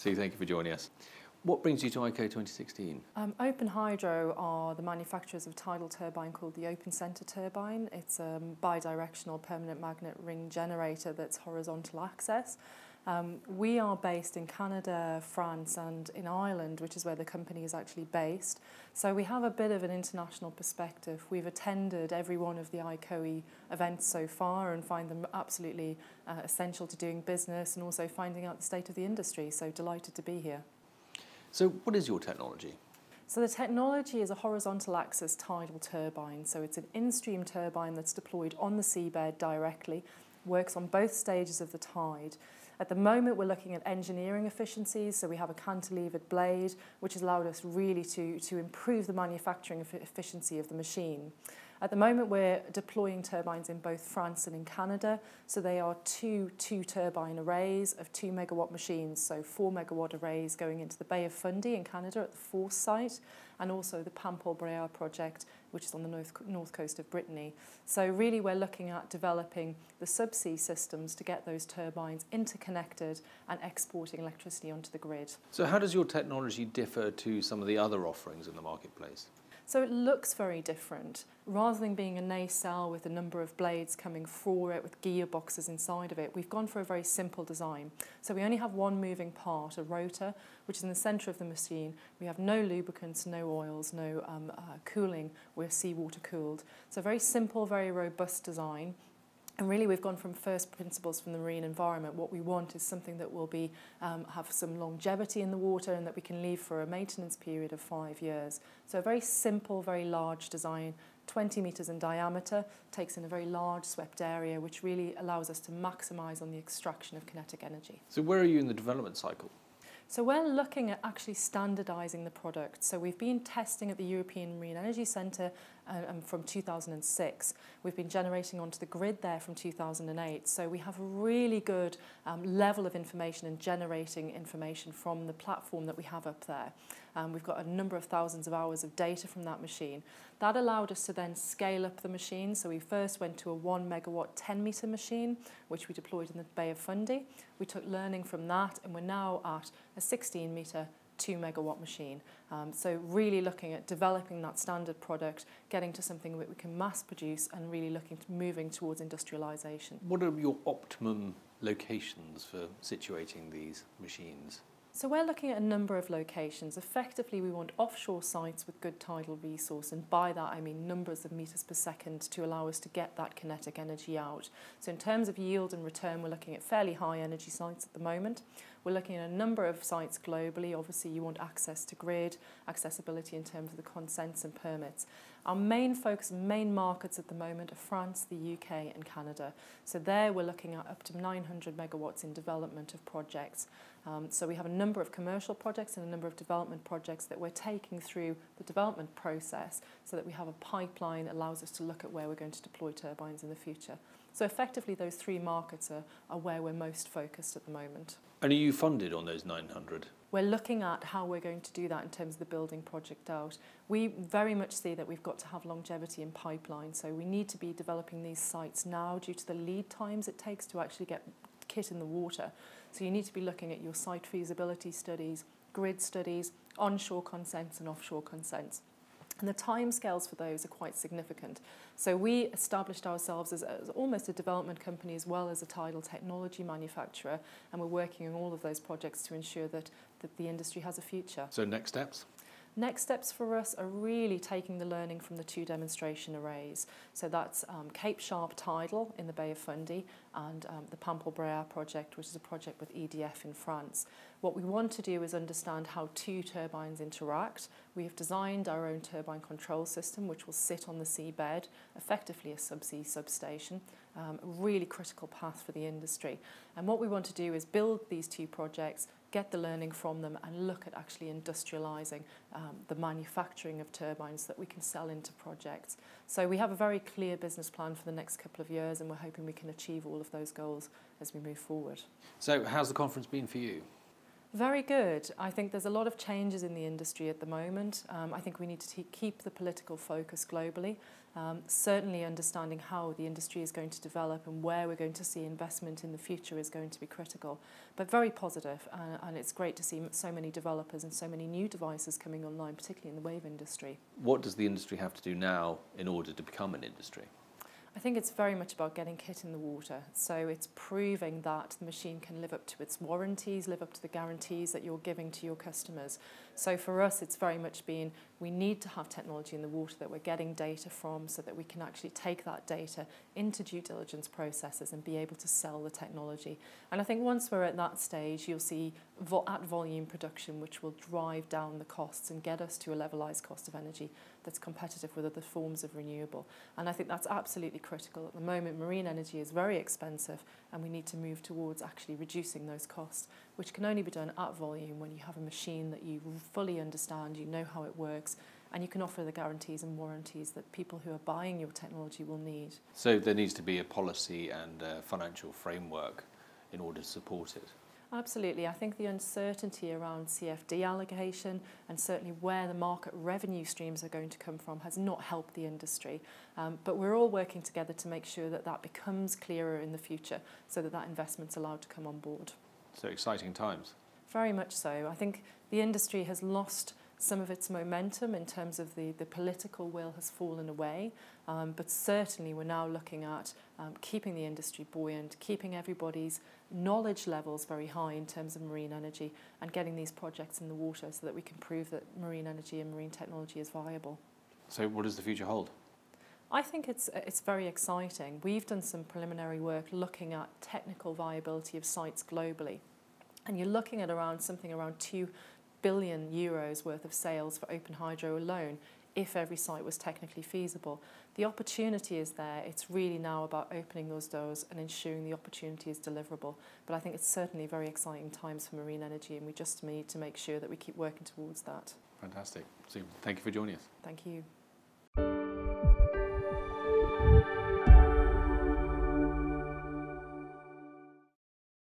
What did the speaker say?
Sue, thank you for joining us. What brings you to ICOE 2016? Um, OpenHydro are the manufacturers of a tidal turbine called the Open Center turbine. It's a bidirectional permanent magnet ring generator that's horizontal axis. Um, we are based in Canada, France and in Ireland, which is where the company is actually based. So we have a bit of an international perspective. We've attended every one of the ICOE events so far and find them absolutely uh, essential to doing business and also finding out the state of the industry. So delighted to be here. So what is your technology? So the technology is a horizontal axis tidal turbine. So it's an in-stream turbine that's deployed on the seabed directly, works on both stages of the tide. At the moment, we're looking at engineering efficiencies. So we have a cantilevered blade, which has allowed us really to, to improve the manufacturing efficiency of the machine. At the moment, we're deploying turbines in both France and in Canada. So they are two two turbine arrays of two megawatt machines. So four megawatt arrays going into the Bay of Fundy in Canada at the Force site, and also the Bréhat project, which is on the north, north coast of Brittany. So really, we're looking at developing the subsea systems to get those turbines interconnected and exporting electricity onto the grid. So how does your technology differ to some of the other offerings in the marketplace? So it looks very different. Rather than being a nacelle with a number of blades coming through it with gearboxes inside of it, we've gone for a very simple design. So we only have one moving part, a rotor, which is in the centre of the machine. We have no lubricants, no oils, no um, uh, cooling. We're seawater cooled. So very simple, very robust design. And really, we've gone from first principles from the marine environment. What we want is something that will be um, have some longevity in the water and that we can leave for a maintenance period of five years. So a very simple, very large design, 20 metres in diameter, takes in a very large swept area, which really allows us to maximise on the extraction of kinetic energy. So where are you in the development cycle? So we're looking at actually standardising the product. So we've been testing at the European Marine Energy Centre um, from 2006. We've been generating onto the grid there from 2008. So we have a really good um, level of information and generating information from the platform that we have up there. Um, we've got a number of thousands of hours of data from that machine. That allowed us to then scale up the machine. So we first went to a one megawatt 10 meter machine, which we deployed in the Bay of Fundy. We took learning from that and we're now at a 16 meter two megawatt machine. Um, so really looking at developing that standard product, getting to something that we can mass produce and really looking to moving towards industrialization. What are your optimum locations for situating these machines? So we're looking at a number of locations. Effectively, we want offshore sites with good tidal resource, and by that I mean numbers of meters per second to allow us to get that kinetic energy out. So in terms of yield and return, we're looking at fairly high energy sites at the moment. We're looking at a number of sites globally. Obviously, you want access to grid, accessibility in terms of the consents and permits. Our main focus, main markets at the moment are France, the UK and Canada. So there we're looking at up to 900 megawatts in development of projects. Um, so we have a number of commercial projects and a number of development projects that we're taking through the development process so that we have a pipeline that allows us to look at where we're going to deploy turbines in the future. So effectively those three markets are, are where we're most focused at the moment. And are you funded on those 900? We're looking at how we're going to do that in terms of the building project out. We very much see that we've got to have longevity in pipeline, so we need to be developing these sites now due to the lead times it takes to actually get kit in the water. So you need to be looking at your site feasibility studies, grid studies, onshore consents and offshore consents. And the timescales for those are quite significant. So we established ourselves as, as, almost a development company as well as a tidal technology manufacturer, and we're working on all of those projects to ensure that, that the industry has a future. So next steps? Next steps for us are really taking the learning from the two demonstration arrays. So that's um, Cape Sharp Tidal in the Bay of Fundy and um, the Paimpol Bréhat project, which is a project with EDF in France. What we want to do is understand how two turbines interact. We have designed our own turbine control system, which will sit on the seabed, effectively a subsea substation, um, a really critical path for the industry. And what we want to do is build these two projects, get the learning from them and look at actually industrializing um, the manufacturing of turbines that we can sell into projects. So we have a very clear business plan for the next couple of years and we're hoping we can achieve all of those goals as we move forward. So how's the conference been for you? Very good. I think there's a lot of changes in the industry at the moment. Um, I think we need to keep the political focus globally. Um, certainly understanding how the industry is going to develop and where we're going to see investment in the future is going to be critical. But very positive, and, and it's great to see so many developers and so many new devices coming online, particularly in the wave industry. What does the industry have to do now in order to become an industry? I think it's very much about getting kit in the water. So it's proving that the machine can live up to its warranties, live up to the guarantees that you're giving to your customers. So for us, it's very much been we need to have technology in the water that we're getting data from so that we can actually take that data into due diligence processes and be able to sell the technology. And I think once we're at that stage, you'll see vo at volume production, which will drive down the costs and get us to a levelized cost of energy that's competitive with other forms of renewable. And I think that's absolutely critical. At the moment, marine energy is very expensive and we need to move towards actually reducing those costs. Which can only be done at volume when you have a machine that you fully understand, you know how it works, and you can offer the guarantees and warranties that people who are buying your technology will need. So there needs to be a policy and a financial framework in order to support it. Absolutely. I think the uncertainty around CFD allocation and certainly where the market revenue streams are going to come from has not helped the industry. Um, but we're all working together to make sure that that becomes clearer in the future so that that investment's allowed to come on board. So exciting times. Very much so. I think the industry has lost some of its momentum in terms of the, the political will has fallen away. Um, but certainly we're now looking at um, keeping the industry buoyant, keeping everybody's knowledge levels very high in terms of marine energy and getting these projects in the water so that we can prove that marine energy and marine technology is viable. So what does the future hold? I think it's, it's very exciting. We've done some preliminary work looking at technical viability of sites globally. And you're looking at around something around 2 billion euros worth of sales for OpenHydro alone if every site was technically feasible. The opportunity is there. It's really now about opening those doors and ensuring the opportunity is deliverable. But I think it's certainly very exciting times for marine energy and we just need to make sure that we keep working towards that. Fantastic. So thank you for joining us. Thank you.